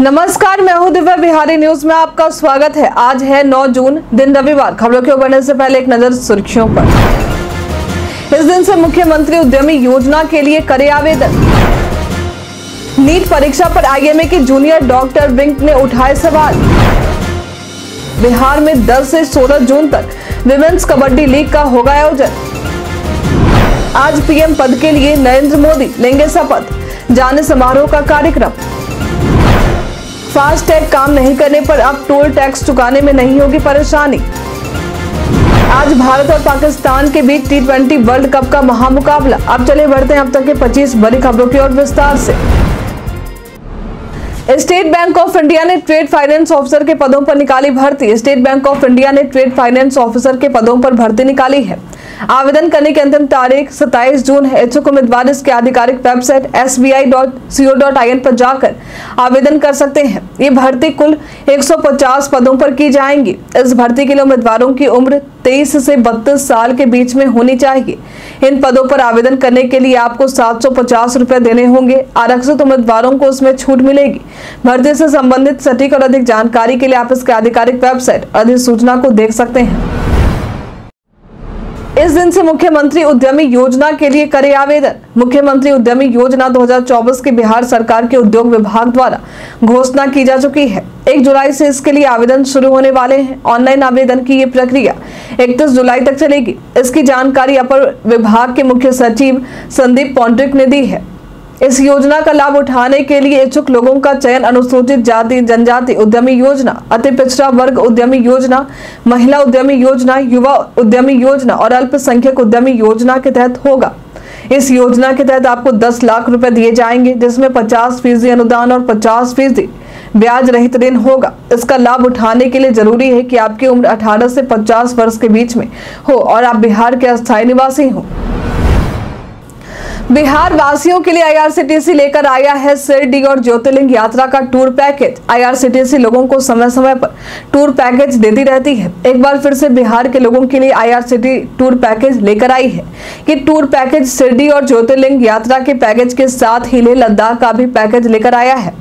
नमस्कार, मैं हूँ दिव्या बिहारी न्यूज़ में आपका स्वागत है। आज है 9 जून, दिन रविवार। खबरों के बढ़ने से पहले एक नज़र सुर्खियों पर। इस दिन से मुख्यमंत्री उद्यमी योजना के लिए करे आवेदन। नीट परीक्षा पर आईएमए के जूनियर डॉक्टर विंक ने उठाए सवाल। बिहार में 10 से 16 जून तक विमेंस कबड्डी लीग का होगा आयोजन। आज पीएम पद के लिए नरेंद्र मोदी लेंगे शपथ। जाने समारोह का कार्यक्रम। फास्ट टैग काम नहीं करने पर अब टोल टैक्स चुकाने में नहीं होगी परेशानी। आज भारत और पाकिस्तान के बीच टी ट्वेंटी वर्ल्ड कप का महामुकाबला। अब चले बढ़ते हैं अब तक के 25 बड़ी खबरों की ओर विस्तार से। स्टेट बैंक ऑफ़ इंडिया ने ट्रेड फाइनेंस ऑफिसर के पदों पर निकाली भर्ती। स्टेट बैंक ऑफ़ इंडिया ने ट्रेड फाइनेंस ऑफिसर के पदों पर भर्ती निकाली है। आवेदन करने की अंतिम तारीख 27 जून है। इच्छुक उम्मीदवार इसके आधिकारिक वेबसाइट sbi.co.in पर जाकर आवेदन कर सकते हैं। ये भर्ती कुल 150 पदों पर की जाएँगी। इस भर्ती के लिए उम्मीदवारों की उम्र 23 से 32 साल के बीच में होनी चाहिए। इन पदों पर आवेदन करने के लिए आपको सात सौ पचास रुपए देने होंगे। आरक्षित उम्मीदवारों को उसमें छूट मिलेगी। भर्ती से संबंधित सटीक और अधिक जानकारी के लिए आप इसके आधिकारिक वेबसाइट अधिसूचना को देख सकते हैं। इस दिन से मुख्यमंत्री उद्यमी योजना के लिए करे आवेदन। मुख्यमंत्री उद्यमी योजना 2024 के बिहार सरकार के उद्योग विभाग द्वारा घोषणा की जा चुकी है। एक जुलाई से इसके लिए आवेदन शुरू होने वाले हैं। ऑनलाइन आवेदन की ये प्रक्रिया 31 जुलाई तक चलेगी। इसकी जानकारी अपर विभाग के मुख्य सचिव संदीप पौंड्रिक ने दी है। इस योजना का लाभ उठाने के लिए इच्छुक लोगों का चयन अनुसूचित जाति, जनजाति उद्यमी योजना, अति पिछड़ा वर्ग उद्यमी योजना, महिला उद्यमी योजना, युवा उद्यमी योजना और अल्पसंख्यक उद्यमी योजना के तहत होगा। इस योजना के तहत आपको 10 लाख रुपए दिए जाएँगे, जिसमें 50 फ़ीसदी अनुदान और 50 फ़ीसदी ब्याज रहित ऋण होगा। इसका लाभ उठाने के लिए ज़रूरी है कि आपकी उम्र 18 से 50 वर्ष के बीच में हो और आप बिहार के अस्थायी निवासी हो। बिहार वासियों के लिए आईआरसीटीसी लेकर आया है शिरडी और ज्योतिर्लिंग यात्रा का टूर पैकेज आईआरसीटीसी लोगों को समय समय पर टूर पैकेज देती रहती है। एक बार फिर से बिहार के लोगों के लिए आईआरसीटी टूर पैकेज लेकर आई है। कि टूर पैकेज शिरडी और ज्योतिर्लिंग यात्रा के पैकेज के साथ ही लेह लद्दाख का भी पैकेज लेकर आया है।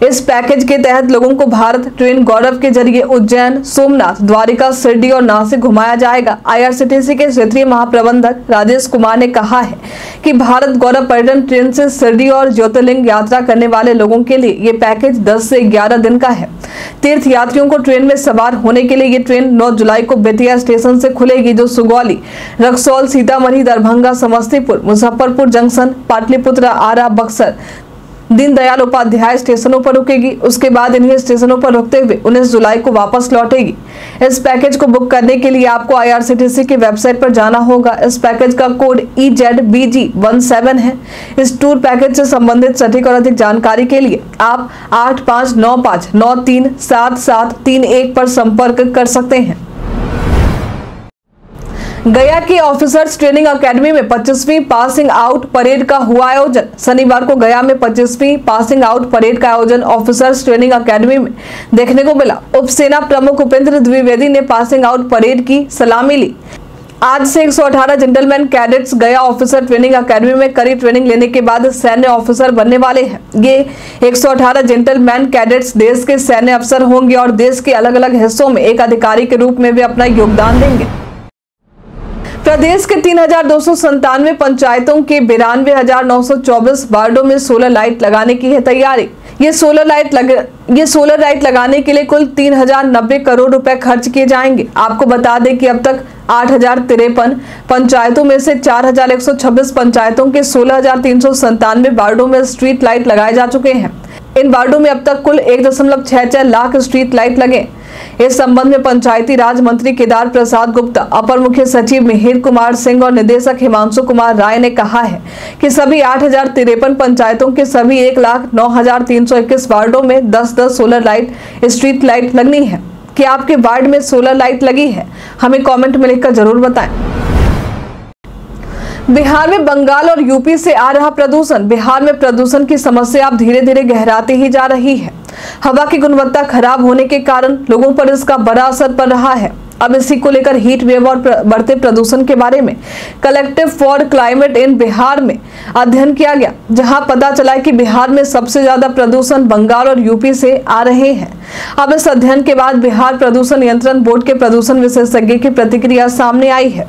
इस पैकेज के तहत लोगों को भारत ट्रेन गौरव के ज़रिए उज्जैन, सोमनाथ, द्वारिका, शिरडी और नासिक घुमाया जाएगा। आईआरसीटीसी के क्षेत्रीय महाप्रबंधक राजेश कुमार ने कहा है कि भारत गौरव पर्यटन ट्रेन से शिरडी और ज्योतिर्लिंग यात्रा करने वाले लोगों के लिए ये पैकेज 10 से 11 दिन का है। तीर्थ यात्रियों को ट्रेन में सवार होने के लिए ये ट्रेन नौ जुलाई को बेतिया स्टेशन से खुलेगी, जो सुगौली, रक्सौल, सीतामढ़ी, दरभंगा, समस्तीपुर, मुजफ्फरपुर जंक्शन, पाटलिपुत्र, आरा, बक्सर दीनदयाल उपाध्याय स्टेशनों पर रुकेगी। उसके बाद इन्हीं स्टेशनों पर रुकते हुए 19 जुलाई को वापस लौटेगी। इस पैकेज को बुक करने के लिए आपको आईआरसीटीसी की वेबसाइट पर जाना होगा। इस पैकेज का code E Z B G one seven है। इस टूर पैकेज से संबंधित सटीक और अधिक जानकारी के लिए आप आठ पाँच नौ पाँच नौ तीन सात सात तीन एक पर संपर्क कर सकते हैं। गया की ऑफिसर्स ट्रेनिंग एकेडमी में 25वीं पासिंग आउट परेड का हुआ आयोजन। शनिवार को गया में 25वीं पासिंग आउट परेड का आयोजन ऑफिसर्स ट्रेनिंग एकेडमी में देखने को मिला। उप सेना प्रमुख उपेंद्र द्विवेदी ने पासिंग आउट परेड की सलामी ली। आज से 118 gentleman cadets Gaya officer training academy में कड़ी ट्रेनिंग लेने के बाद सैन्य ऑफिसर बनने वाले हैं। ये 118 जेंटलमैन कैडेट्स देश के सैन्य अफसर होंगे और देश के अलग अलग हिस्सों में एक अधिकारी के रूप में भी अपना योगदान देंगे। प्रदेश के तीन पंचायतों के बिरानवे वार्डो में सोलर लाइट लगाने की है तैयारी। ये सोलर लाइट लग, ये सोलर लाइट लगाने के लिए कुल तीन हज़ार नब्बे करोड़ रुपए खर्च किए जाएँगे। आपको बता दें कि अब तक आठ हज़ार पंचायतों में से चार हज़ार एक सौ छब्बीस पंचायतों के सोलह हज़ार तीन सौ संतानवे वार्डो में स्ट्रीट लाइट लगाए जा चुके हैं। इन वार्डो में अब तक कुल एक दशमलव छह छह लाख स्ट्रीट लाइट लगे। इस संबंध में पंचायती राज मंत्री केदार प्रसाद गुप्ता, अपर मुख्य सचिव मिहिर कुमार सिंह और निदेशक हिमांशु कुमार राय ने कहा है कि सभी आठ पंचायतों के सभी एक लाख नौ हज़ार तीन सौ इक्कीस वार्डो में दस दस सोलर लाइट, स्ट्रीट लाइट लगनी है। कि आपके वार्ड में सोलर लाइट लगी है? हमें कमेंट में लिखकर ज़रूर बताएँ। बिहार में बंगाल और यूपी से आ रहा प्रदूषण। बिहार में प्रदूषण की समस्या अब धीरे धीरे गहराती ही जा रही है। हवा की गुणवत्ता खराब होने के कारण लोगों पर इसका बड़ा असर पड़ रहा है। अब इसी को लेकर हीट वेव और बढ़ते प्रदूषण के बारे में collective for climate in Bihar में अध्ययन किया गया, जहाँ पता चला कि बिहार में सबसे ज़्यादा प्रदूषण बंगाल और यूपी से आ रहे हैं। अब इस अध्ययन के बाद बिहार प्रदूषण नियंत्रण बोर्ड के प्रदूषण विशेषज्ञ की प्रतिक्रिया सामने आई है।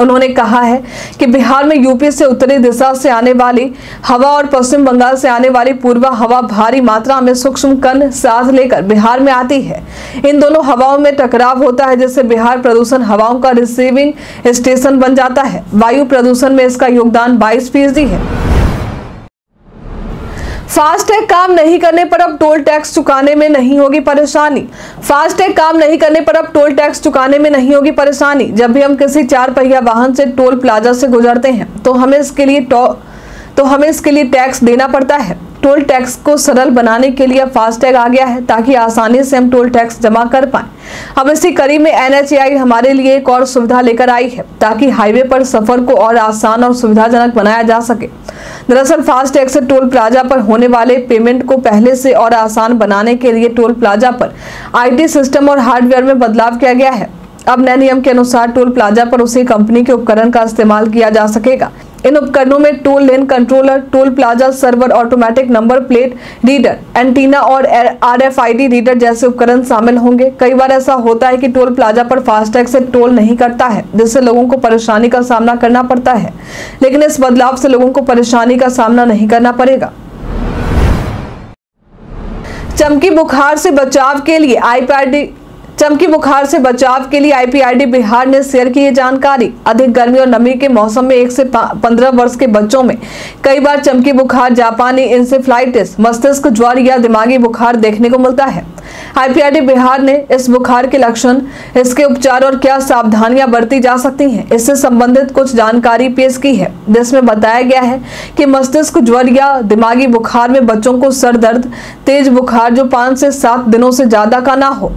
उन्होंने कहा है कि बिहार में यूपी से उत्तरी दिशा से आने वाली हवा और पश्चिम बंगाल से आने वाली पूर्वा हवा भारी मात्रा में सूक्ष्म कण साथ लेकर बिहार में आती है। इन दोनों हवाओं में टकराव होता है, जिससे बिहार प्रदूषण हवाओं का रिसीविंग स्टेशन बन जाता है। वायु प्रदूषण में इसका योगदान बाईस फ़ीसदी है। फास्टैग काम नहीं करने पर अब टोल टैक्स चुकाने में नहीं होगी परेशानी। फास्टैग काम नहीं करने पर अब टोल टैक्स चुकाने में नहीं होगी परेशानी। जब भी हम किसी चार पहिया वाहन से टोल प्लाजा से गुजरते हैं तो हमें इसके लिए तो हमें इसके लिए टैक्स देना पड़ता है। टोल टैक्स को सरल बनाने के लिए फास्टैग आ गया है, ताकि आसानी से हम टोल टैक्स जमा कर पाए। अब इसी कड़ी में एन हमारे लिए एक और सुविधा लेकर आई है, ताकि हाईवे पर सफ़र को और आसान और सुविधाजनक बनाया जा सके। दरअसल, फास्ट से टोल प्लाजा पर होने वाले पेमेंट को पहले से और आसान बनाने के लिए टोल प्लाजा पर आईटी सिस्टम और हार्डवेयर में बदलाव किया गया है। अब नए नियम के अनुसार टोल प्लाजा पर उसी कंपनी के उपकरण का इस्तेमाल किया जा सकेगा। इन उपकरणों में toll lane controller, toll plaza, server, automatic number plate, reader, antenna और आरएफआईडी रीडर जैसे उपकरण शामिल होंगे। कई बार ऐसा होता है कि टोल प्लाजा पर फास्टैग से टोल नहीं करता है, जिससे लोगों को परेशानी का सामना करना पड़ता है। लेकिन इस बदलाव से लोगों को परेशानी का सामना नहीं करना पड़ेगा। चमकी बुखार से बचाव के लिए आईपैडी चमकी बुखार से बचाव के लिए आईपीआईडी बिहार ने शेयर की ये जानकारी। अधिक गर्मी और नमी के मौसम में एक से पंद्रह वर्ष के बच्चों में कई बार चमकी बुखार, जापानी इंसेफ्लाइटिस, मस्तिष्क, ज्वर या दिमागी बुखार देखने को मिलता है। आईपीआईडी बिहार ने इस बुखार के लक्षण, इसके उपचार और क्या सावधानियाँ बरती जा सकती हैं, इससे संबंधित कुछ जानकारी पेश की है। जिसमें बताया गया है कि मस्तिष्क, ज्वर या दिमागी बुखार में बच्चों को सर दर्द तेज बुखार जो पाँच से सात दिनों से ज़्यादा का ना हो।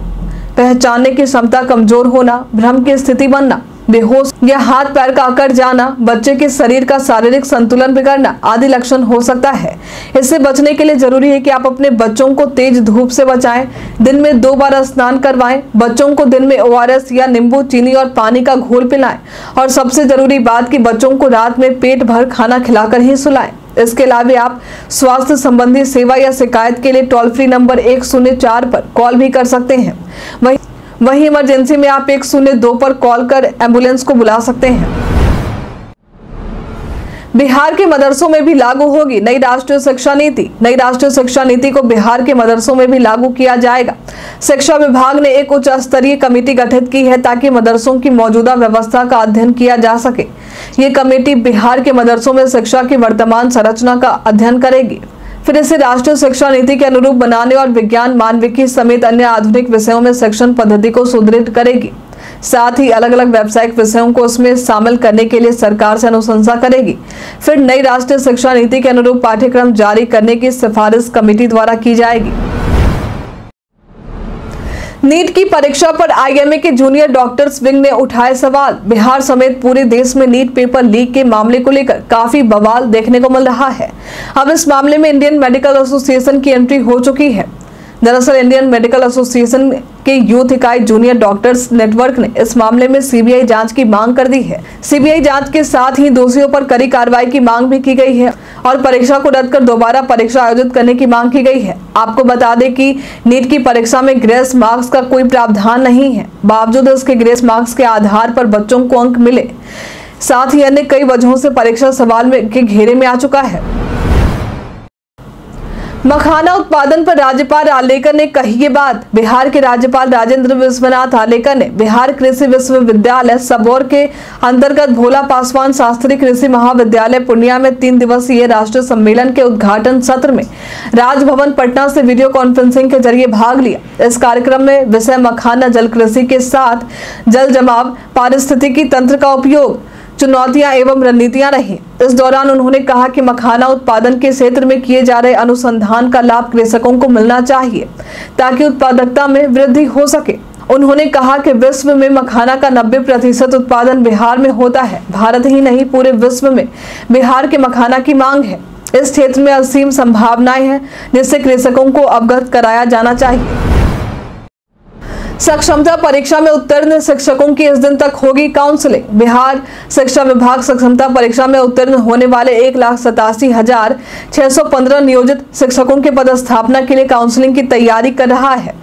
पहचानने की क्षमता कमज़ोर होना, भ्रम की स्थिति बनना, बेहोश या हाथ पैर का अकड़ जाना, बच्चे के शरीर का शारीरिक संतुलन बिगड़ना आदि लक्षण हो सकता है। इससे बचने के लिए ज़रूरी है कि आप अपने बच्चों को तेज धूप से बचाएँ, दिन में दो बार स्नान करवाएँ, बच्चों को दिन में ओआरएस या नींबू, चीनी और पानी का घोल पिलाएँ और सबसे ज़रूरी बात की बच्चों को रात में पेट भर खाना खिलाकर ही सुलाएँ। इसके अलावा आप स्वास्थ्य संबंधी सेवा या शिकायत के लिए टोल फ्री नंबर एक शून्य चार पर कॉल भी कर सकते हैं। वही, वहीं इमरजेंसी में आप एक शून्य दो पर कॉल कर एंबुलेंस को बुला सकते हैं। बिहार के मदरसों में भी लागू होगी नई राष्ट्रीय शिक्षा नीति। नई राष्ट्रीय शिक्षा नीति को बिहार के मदरसों में भी लागू किया जाएगा। शिक्षा विभाग ने एक उच्च स्तरीय कमेटी गठित की है ताकि मदरसों की मौजूदा व्यवस्था का अध्ययन किया जा सके। ये कमेटी बिहार के मदरसों में शिक्षा की वर्तमान संरचना का अध्ययन करेगी। फिर इसे राष्ट्रीय शिक्षा नीति के अनुरूप बनाने और विज्ञान, मानविकी समेत अन्य आधुनिक विषयों में शिक्षण पद्धति को सुदृढ़ करेगी। साथ ही अलग अलग व्यावसायिक विषयों को उसमें शामिल करने के लिए सरकार से अनुशंसा करेगी। फिर नई राष्ट्रीय शिक्षा नीति के अनुरूप पाठ्यक्रम जारी करने की सिफारिश कमेटी द्वारा की जाएगी। नीट की परीक्षा पर आईएमए के जूनियर डॉक्टर्स विंग ने उठाए सवाल। बिहार समेत पूरे देश में नीट पेपर लीक के मामले को लेकर काफ़ी बवाल देखने को मिल रहा है। अब इस मामले में इंडियन मेडिकल एसोसिएशन की एंट्री हो चुकी है। दरअसल इंडियन मेडिकल एसोसिएशन के यूथ इकाई जूनियर डॉक्टर्स नेटवर्क ने इस मामले में सीबीआई जाँच की मांग कर दी है। सीबीआई जाँच के साथ ही दोषियों पर कड़ी कार्रवाई की मांग भी की गई है और परीक्षा को रद्द कर दोबारा परीक्षा आयोजित करने की मांग की गई है। आपको बता दें कि नीट की परीक्षा में ग्रेस मार्क्स का कोई प्रावधान नहीं है। बावजूद इसके ग्रेस मार्क्स के आधार पर बच्चों को अंक मिले। साथ ही अन्य कई वजहों से परीक्षा सवाल में के घेरे में आ चुका है। मखाना उत्पादन पर राज्यपाल आलेकर ने कही ये बात बिहार के राज्यपाल राजेंद्र विश्वनाथ आलेकर ने बिहार कृषि विश्वविद्यालय सबौर के अंतर्गत भोला पासवान शास्त्री कृषि महाविद्यालय पूर्णिया में तीन दिवसीय राष्ट्रीय सम्मेलन के उद्घाटन सत्र में राजभवन पटना से वीडियो कॉन्फ्रेंसिंग के ज़रिए भाग लिया। इस कार्यक्रम में विषय मखाना जल कृषि के साथ जल जमाव, पारिस्थितिकी तंत्र का उपयोग चुनौतियाँ एवं रणनीतियाँ रही। इस दौरान उन्होंने कहा कि मखाना उत्पादन के क्षेत्र में किए जा रहे अनुसंधान का लाभ कृषकों को मिलना चाहिए, ताकि उत्पादकता में वृद्धि हो सके। उन्होंने कहा कि विश्व में मखाना का 90 प्रतिशत उत्पादन बिहार में होता है। भारत ही नहीं, पूरे विश्व में बिहार के मखाना की मांग है। इस क्षेत्र में असीम संभावनाएँ हैं, जिससे कृषकों को अवगत कराया जाना चाहिए। सक्षमता परीक्षा में उत्तीर्ण शिक्षकों की इस दिन तक होगी काउंसलिंग। बिहार शिक्षा विभाग सक्षमता परीक्षा में उत्तीर्ण होने वाले एक लाख सतासी हज़ार छह सौ पंद्रह नियोजित शिक्षकों के पदस्थापना के लिए काउंसलिंग की तैयारी कर रहा है।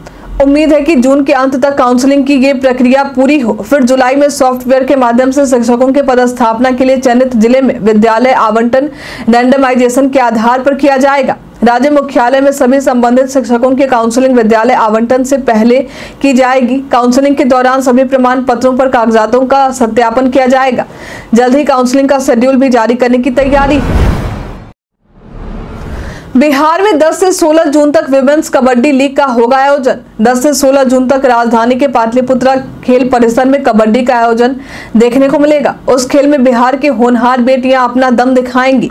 उम्मीद है कि जून के अंत तक काउंसलिंग की ये प्रक्रिया पूरी हो। फिर जुलाई में सॉफ्टवेयर के माध्यम से शिक्षकों के पदस्थापना के लिए चयनित ज़िले में विद्यालय आवंटन रैंडमाइजेशन के आधार पर किया जाएगा। राज्य मुख्यालय में सभी संबंधित शिक्षकों के काउंसलिंग विद्यालय आवंटन से पहले की जाएगी। काउंसलिंग के दौरान सभी प्रमाण पत्रों पर कागजातों का सत्यापन किया जाएगा। जल्द ही काउंसलिंग का शेड्यूल भी जारी करने की तैयारी। बिहार में 10 से 16 जून तक विमेंस कबड्डी लीग का होगा आयोजन। 10 से 16 जून तक राजधानी के पाटलिपुत्रा खेल परिसर में कबड्डी का आयोजन देखने को मिलेगा। उस खेल में बिहार के होनहार बेटियाँ अपना दम दिखाएँगी।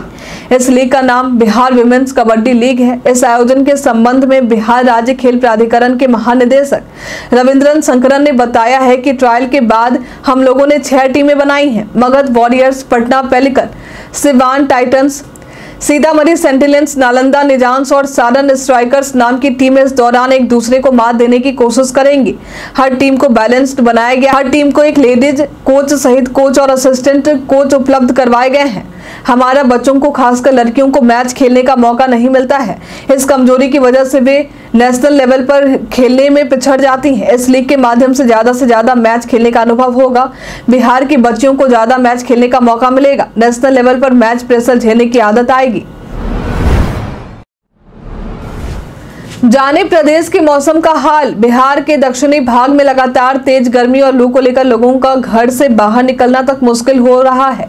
इस लीग का नाम बिहार विमेंस कबड्डी लीग है। इस आयोजन के संबंध में बिहार राज्य खेल प्राधिकरण के महानिदेशक रविंद्रन शंकरन ने बताया है कि ट्रायल के बाद हम लोगों ने छह टीमें बनाई हैं, Magadh warriors, Patna pelican, Siwan titans Sitamarhi sentinels Nalanda Nizams और सारण स्ट्राइकर्स नाम की टीम इस दौरान एक दूसरे को मात देने की कोशिश करेंगी। हर टीम को बैलेंस्ड बनाया गया। हर टीम को एक लेडीज़ कोच सहित कोच और असिस्टेंट कोच उपलब्ध करवाए गए हैं। हमारा बच्चों को, खासकर लड़कियों को मैच खेलने का मौका नहीं मिलता है। इस कमज़ोरी की वजह से वे नेशनल लेवल पर खेलने में पिछड़ जाती हैं। इस लीग के माध्यम से ज़्यादा से ज़्यादा मैच खेलने का अनुभव होगा। बिहार की बच्चियों को ज़्यादा मैच खेलने का मौका मिलेगा। नेशनल लेवल पर मैच प्रेशर झेलने की आदत आएगी। जाने प्रदेश के मौसम का हाल। बिहार के दक्षिणी भाग में लगातार तेज गर्मी और लू को लेकर लोगों का घर से बाहर निकलना तक मुश्किल हो रहा है।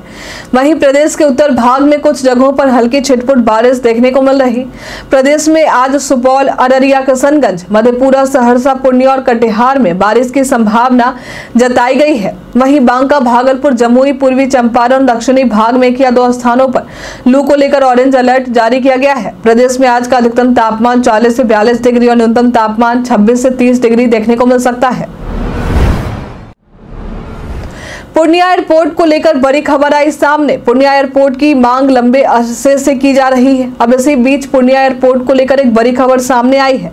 वहीं प्रदेश के उत्तर भाग में कुछ जगहों पर हल्की छिटपुट बारिश देखने को मिल रही। प्रदेश में आज सुपौल, अररिया, किशनगंज, मधेपुरा, सहरसा, पूर्णिया और कटिहार में बारिश की संभावना जताई गई है। वहीं बांका, भागलपुर, जमुई, पूर्वी चंपारण, दक्षिणी भाग में किया दो स्थानों पर लू को लेकर ऑरेंज अलर्ट जारी किया गया है। प्रदेश में आज का अधिकतम तापमान चालीस से डिग्री और न्यूनतम तापमान 26 से 30 डिग्री देखने को मिल सकता है। पूर्णिया एयरपोर्ट को लेकर बड़ी खबर आई सामने। पूर्णिया एयरपोर्ट की मांग लंबे अरसे से की जा रही है। अब इसी बीच पूर्णिया एयरपोर्ट को लेकर एक बड़ी खबर सामने आई है।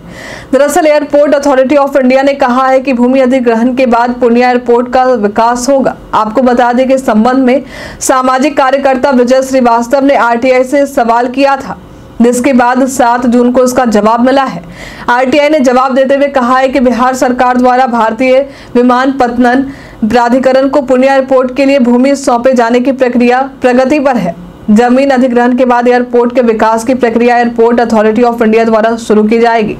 दरअसल एयरपोर्ट अथॉरिटी ऑफ़ इंडिया ने कहा है कि भूमि अधिग्रहण के बाद पूर्णिया एयरपोर्ट का विकास होगा। आपको बता दें कि संबंध में सामाजिक कार्यकर्ता विजय श्रीवास्तव ने आरटीआई से सवाल किया था। जिसके बाद 7 जून को उसका जवाब मिला है। आरटीआई ने जवाब देते हुए कहा है कि बिहार सरकार द्वारा भारतीय विमान पत्तन प्राधिकरण को पुणे एयरपोर्ट के लिए भूमि सौंपे जाने की प्रक्रिया प्रगति पर है। ज़मीन अधिग्रहण के बाद एयरपोर्ट के विकास की प्रक्रिया एयरपोर्ट अथॉरिटी ऑफ़ इंडिया द्वारा शुरू की जाएगी।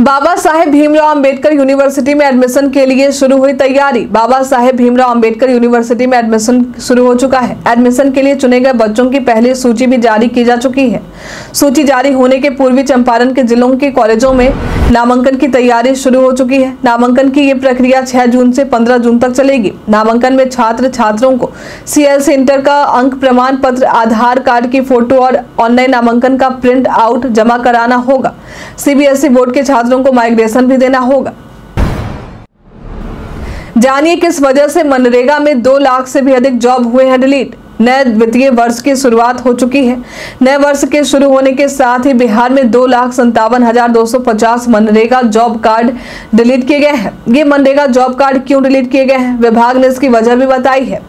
बाबा साहेब भीमराव अंबेडकर यूनिवर्सिटी में एडमिशन के लिए शुरू हुई तैयारी। बाबा साहेब भीमराव अंबेडकर यूनिवर्सिटी में एडमिशन शुरू हो चुका है। एडमिशन के लिए चुने गए बच्चों की पहली सूची भी जारी की जा चुकी है। सूची जारी होने के पूर्वी चंपारण के जिलों के कॉलेजों में नामांकन की तैयारी शुरू हो चुकी है। नामांकन की ये प्रक्रिया छह जून से पंद्रह जून तक चलेगी। नामांकन में छात्र छात्रों को सी इंटर का अंक प्रमाण पत्र, आधार कार्ड की फ़ोटो और ऑनलाइन नामांकन का प्रिंट आउट जमा कराना होगा। सीबीएसई बोर्ड के छात्र छात्रों को माइग्रेशन भी देना होगा। जानिए किस वजह से मनरेगा में दो लाख से भी अधिक जॉब हुए हैं डिलीट नए वित्तीय वर्ष की शुरुआत हो चुकी है। नए वर्ष के शुरू होने के साथ ही बिहार में दो लाख संतावन हज़ार दो सौ पचास मनरेगा जॉब कार्ड डिलीट किए गए हैं। ये मनरेगा जॉब कार्ड क्यों डिलीट किए गए हैं? विभाग ने इसकी वजह भी बताई है।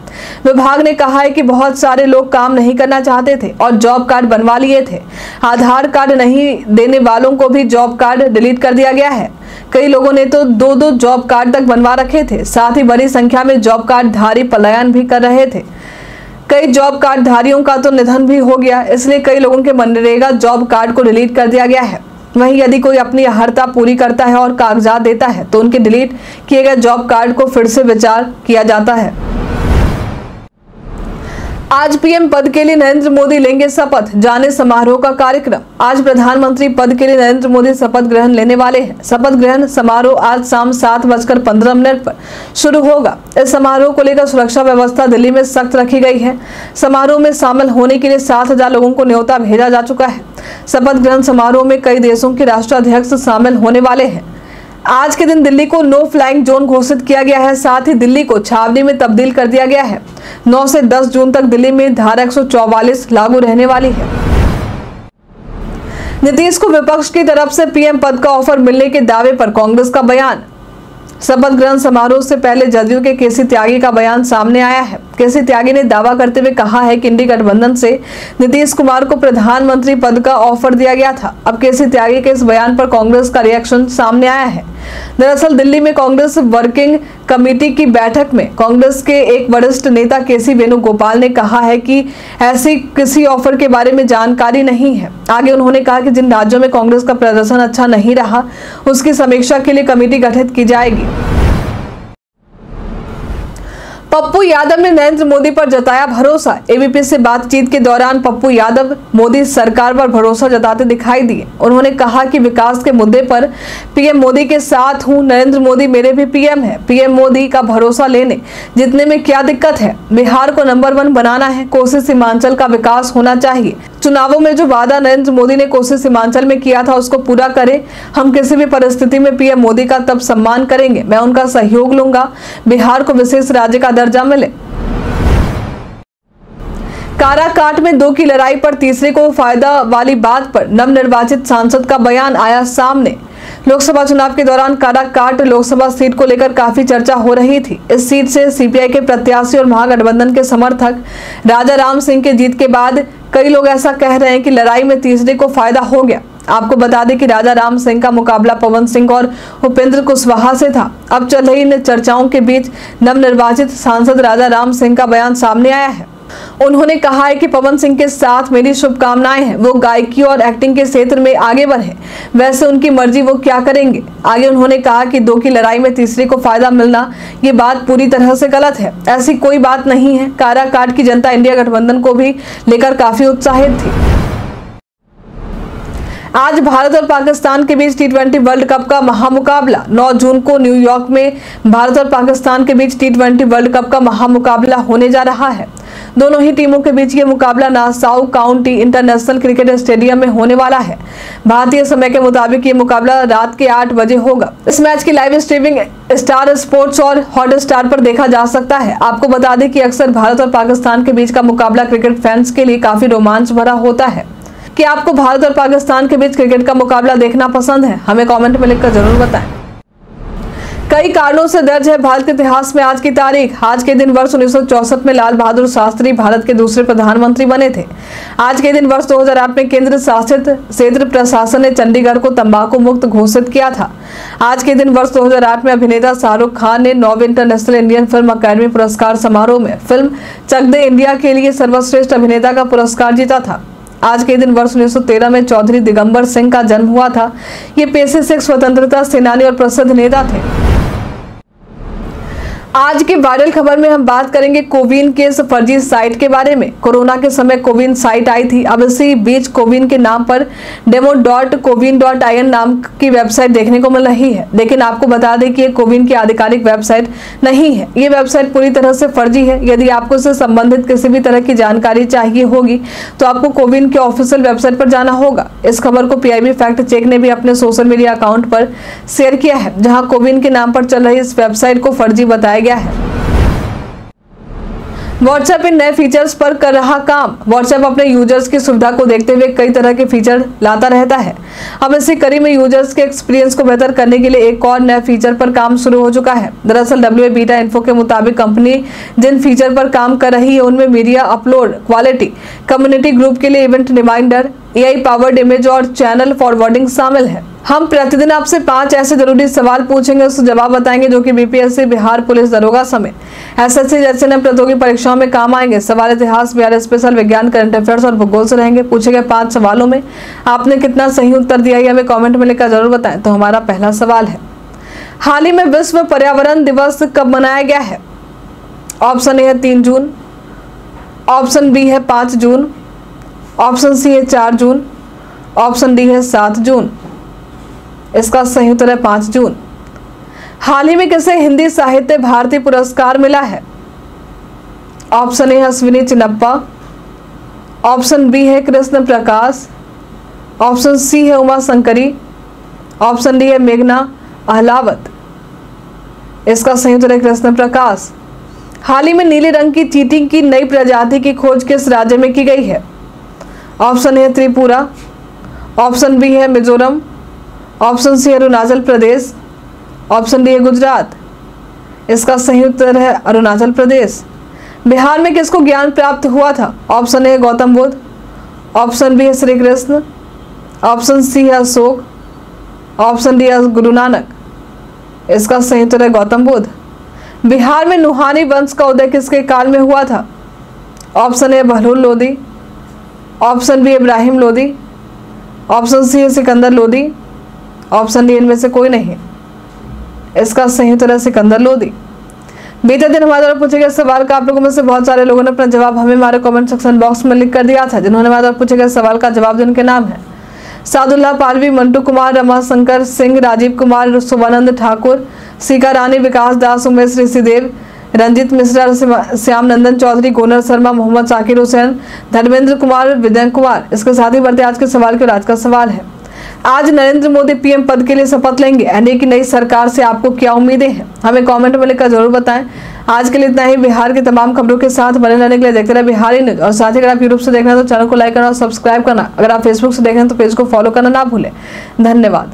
विभाग ने कहा है कि बहुत सारे लोग काम नहीं करना चाहते थे और जॉब कार्ड बनवा लिए थे। आधार कार्ड नहीं देने वालों को भी जॉब कार्ड डिलीट कर दिया गया है। कई लोगों ने तो दो दो जॉब कार्ड तक बनवा रखे थे। साथ ही बड़ी संख्या में जॉब कार्ड धारी पलायन भी कर रहे थे। कई जॉब कार्ड धारियों का तो निधन भी हो गया, इसलिए कई लोगों के मनरेगा जॉब कार्ड को डिलीट कर दिया गया है। वहीं यदि कोई अपनी अहर्ता पूरी करता है और कागजात देता है तो उनके डिलीट किए गए जॉब कार्ड को फिर से विचार किया जाता है। आज पीएम पद के लिए नरेंद्र मोदी लेंगे शपथ, जाने समारोह का कार्यक्रम। आज प्रधानमंत्री पद के लिए नरेंद्र मोदी शपथ ग्रहण लेने वाले हैं। शपथ ग्रहण समारोह आज शाम सात बजकर पंद्रह मिनट पर शुरू होगा। इस समारोह को लेकर सुरक्षा व्यवस्था दिल्ली में सख्त रखी गई है। समारोह में शामिल होने के लिए सात हज़ार लोगों को न्योता भेजा जा चुका है। शपथ ग्रहण समारोह में कई देशों के राष्ट्राध्यक्ष शामिल होने वाले हैं। आज के दिन दिल्ली को नो फ्लाइंग जोन घोषित किया गया है, साथ ही दिल्ली को छावनी में तब्दील कर दिया गया है। 9 से 10 जून तक दिल्ली में धारा एक सौ चौवालीस लागू रहने वाली है। नीतीश को विपक्ष की तरफ़ से पीएम पद का ऑफ़र मिलने के दावे पर कांग्रेस का बयान। शपथ ग्रहण समारोह से पहले जदयू के केसी त्यागी का बयान सामने आया है। केसी त्यागी ने दावा करते हुए कहा है कि इंडी गठबंधन से नीतीश कुमार को प्रधानमंत्री पद का ऑफ़र दिया गया था। अब केसी त्यागी के इस बयान पर कांग्रेस का रिएक्शन सामने आया है। दरअसल दिल्ली में कांग्रेस वर्किंग कमेटी की बैठक में कांग्रेस के एक वरिष्ठ नेता केसी वेणुगोपाल ने कहा है कि ऐसी किसी ऑफ़र के बारे में जानकारी नहीं है। आगे उन्होंने कहा कि जिन राज्यों में कांग्रेस का प्रदर्शन अच्छा नहीं रहा, उसकी समीक्षा के लिए कमेटी गठित की जाएगी। पप्पू यादव ने नरेंद्र मोदी पर जताया भरोसा। एबीपी से बातचीत के दौरान पप्पू यादव मोदी सरकार पर भरोसा जताते दिखाई दिए। उन्होंने कहा कि विकास के मुद्दे पर पीएम मोदी के साथ हूँ, नरेंद्र मोदी मेरे भी पीएम है। पीएम मोदी का भरोसा लेने जितने में क्या दिक्कत है? बिहार को नंबर वन बनाना है। कोसी, सीमांचल का विकास होना चाहिए। चुनावों में जो वादा नरेंद्र मोदी ने कोसी सीमांचल में किया था, उसको पूरा करें। हम किसी भी परिस्थिति में पीएम मोदी का तब सम्मान करेंगे। मैं उनका सहयोग लूँगा। बिहार को विशेष राज्य का दर्जा मिले। काराकाट में दो की लड़ाई पर तीसरे को फ़ायदा वाली बात पर नवनिर्वाचित सांसद का बयान आया सामने। लोकसभा चुनाव के दौरान काराकाट लोकसभा सीट को लेकर काफ़ी चर्चा हो रही थी। इस सीट से सीपीआई के प्रत्याशी और महागठबंधन के समर्थक राजा राम सिंह के जीत के बाद कई लोग ऐसा कह रहे हैं कि लड़ाई में तीसरे को फ़ायदा हो गया। आपको बता दें कि राजा राम सिंह का मुकाबला पवन सिंह और उपेंद्र कुशवाहा से था। अब चल रही इन चर्चाओं के बीच नवनिर्वाचित सांसद राजा राम सिंह का बयान सामने आया है। उन्होंने कहा है कि पवन सिंह के साथ मेरी शुभकामनाएँ हैं। वो गायकी और एक्टिंग के क्षेत्र में आगे बढ़े वैसे उनकी मर्ज़ी वो क्या करेंगे? आगे उन्होंने कहा कि दो की लड़ाई में तीसरे को फ़ायदा मिलना, ये बात पूरी तरह से गलत है। ऐसी कोई बात नहीं है। काराकाट की जनता इंडिया गठबंधन को भी लेकर काफ़ी उत्साहित थी। आज भारत और पाकिस्तान के बीच टी वर्ल्ड कप का महामुकाबला। 9 जून को न्यूयॉर्क में भारत और पाकिस्तान के बीच टी वर्ल्ड कप का महामुकाबला होने जा रहा है। दोनों ही टीमों के बीच ये मुकाबला Nassau County international cricket stadium में होने वाला है। भारतीय समय के मुताबिक ये मुकाबला रात के आठ बजे होगा। इस मैच की लाइव स्ट्रीमिंग स्टार स्पोर्ट्स और हॉट स्टार पर देखा जा सकता है। आपको बता दें कि अक्सर भारत और पाकिस्तान के बीच का मुकाबला क्रिकेट फैंस के लिए काफ़ी रोमांच भरा होता है। कि आपको भारत और पाकिस्तान के बीच क्रिकेट का मुकाबला देखना पसंद है? हमें कमेंट में लिखकर ज़रूर बताएँ। कई कारणों से दर्ज है भारत के इतिहास में आज की तारीख। आज के दिन वर्ष उन्नीस में लाल बहादुर शास्त्री भारत के दूसरे प्रधानमंत्री बने थे। आज के दिन वर्ष 2008 में केंद्र शासित क्षेत्र प्रशासन ने चंडीगढ़ को तंबाकू मुक्त घोषित किया था। आज के दिन वर्ष 2008 में अभिनेता शाहरुख खान ने नौवे इंटरनेशनल इंडियन फ़िल्म अकादमी पुरस्कार समारोह में फ़िल्म चक दे इंडिया के लिए सर्वश्रेष्ठ अभिनेता का पुरस्कार जीता था। आज के दिन वर्ष 1913 में चौधरी दिगंबर सिंह का जन्म हुआ था। ये पेशे से स्वतंत्रता सेनानी और प्रसिद्ध नेता थे। आज की वायरल खबर में हम बात करेंगे कोविन के इस फर्जी साइट के बारे में। कोरोना के समय कोविन साइट आई थी। अब इसी बीच कोविन के नाम पर demo dot CoWIN dot I नाम की वेबसाइट देखने को मिल रही है। लेकिन आपको बता दें कि ये कोविन की आधिकारिक वेबसाइट नहीं है। ये वेबसाइट पूरी तरह से फर्जी है। यदि आपको इससे संबंधित किसी भी तरह की जानकारी चाहिए होगी तो आपको कोविन के ऑफिशियल वेबसाइट पर जाना होगा। इस खबर को पीआईबी फैक्ट चेक ने भी अपने सोशल मीडिया अकाउंट पर शेयर किया है, जहाँ कोविन के नाम पर चल रही इस वेबसाइट को फर्जी बताया गया है। व्हाट्सएप इन नए फीचर्स पर कर रहा काम। व्हाट्सएप अपने यूज़र्स की सुविधा को देखते हुए कई तरह के फीचर लाता रहता है। अब इसी कड़ी में यूज़र्स के एक्सपीरियंस को बेहतर करने के लिए एक और नया फीचर पर काम शुरू हो चुका है। दरअसल डब्ल्यू बीटा इन्फो के मुताबिक कंपनी जिन फीचर पर काम कर रही है, उनमें media upload quality community group के लिए event reminder AI powered image और चैनल फॉरवर्डिंग शामिल है। हम प्रतिदिन आपसे पाँच ऐसे ज़रूरी सवाल पूछेंगे उसको जवाब बताएँगे जो कि बीपीएससी बिहार पुलिस दरोगा समेत। एसएससी जैसे नए प्रतियोगी परीक्षाओं में काम आएँगे। सवाल इतिहास, बिहार स्पेशल विज्ञान करंट अफेयर्स और भूगोल से रहेंगे। पूछे गए पाँच सवालों में आपने कितना सही उत्तर दिया है हमें कॉमेंट में लिखकर ज़रूर बताएँ। तो हमारा पहला सवाल है, हाल ही में विश्व पर्यावरण दिवस कब मनाया गया है? ऑप्शन ए है तीन जून ऑप्शन बी है पाँच जून ऑप्शन सी है चार जून ऑप्शन डी है सात जून। इसका सही उत्तर है पाँच जून। हाल ही में किसे हिंदी साहित्य भारती पुरस्कार मिला है? ऑप्शन ए है अश्विनी चिनप्पा ऑप्शन बी है कृष्ण प्रकाश ऑप्शन सी है उमा शंकरी, ऑप्शन डी है मेघना अहलावत। इसका उत्तर है कृष्ण प्रकाश। हाल ही में नीले रंग की चीटिंग की नई प्रजाति की खोज किस राज्य में की गई है? Option A Tripura, option B है मिजोरम, ऑप्शन सी है अरुणाचल प्रदेश, ऑप्शन डी है गुजरात। इसका सही उत्तर है अरुणाचल प्रदेश। बिहार में किसको ज्ञान प्राप्त हुआ था? Option A Gautam Buddha, option B है श्री कृष्ण ऑप्शन सी है अशोक ऑप्शन डी है गुरु नानक इसका सही उत्तर है गौतम बुद्ध बिहार में नुहानी वंश का उदय किसके काल में हुआ था option A Bahlul Lodi option B Ibrahim Lodi option C है सिकंदर लोधी ऑप्शन डी इनमें से कोई नहीं इसका सही उत्तर है सिकंदर लोधी। बीते दिन हमारे द्वारा पूछे गए सवाल का आप लोगों में से बहुत सारे लोगों ने अपना जवाब हमें हमारे कमेंट सेक्शन बॉक्स में लिख कर दिया था, जिन्होंने हमारे द्वारा पूछे गए सवाल का जवाब जिनके नाम है। सादुल्ला पालवी, मंटू कुमार रमा शंकर सिंह, राजीव कुमार सुबानंद ठाकुर, सीका रानी, विकास दास, उमेश ऋषिदेव, रंजित मिश्रा, श्याम नंदन चौधरी, गोनर शर्मा, मोहम्मद साकिर हुसैन, धर्मेंद्र कुमार विदय कुमार। इसके साथ ही बढ़ते आज के सवाल के राज का सवाल है। आज नरेंद्र मोदी पीएम पद के लिए शपथ लेंगे। एनडीए की नई सरकार से आपको क्या उम्मीदें हैं? हमें कमेंट में लिखकर ज़रूर बताएँ। आज के लिए इतना ही। बिहार के तमाम खबरों के साथ बने रहने के लिए देखते रहे बिहारी न्यूज़। और साथ ही अगर आप यूट्यूब से देखना तो चैनल को लाइक करना और सब्सक्राइब करना। अगर आप फेसबुक से देख रहे हैं तो पेज को फॉलो करना ना भूलें। धन्यवाद।